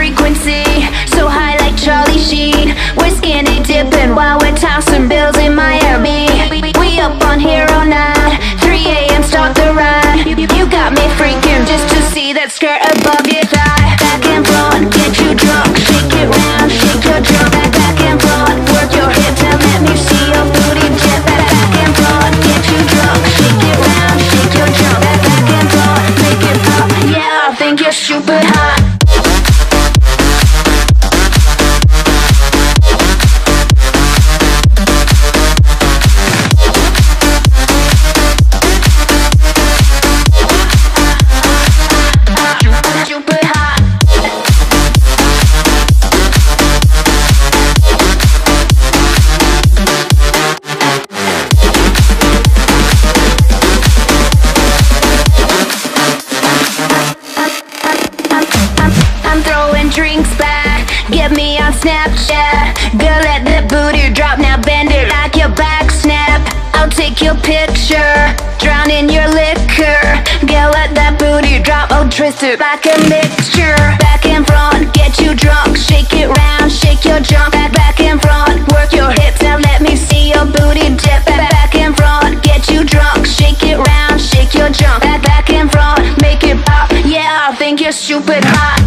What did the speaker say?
frequency So high like Charlie Sheen. We're skinny dipping while we're tossing picture Drown in your liquor. Girl, let that booty drop, oh twist it a mixture. Back and front, get you drunk Shake it round, shake your junk. Back, back and front, work your hips Now let me see your booty dip. Back, back and front, get you drunk Shake it round, shake your junk. Back, back and front, make it pop Yeah, I think you're stupid hot.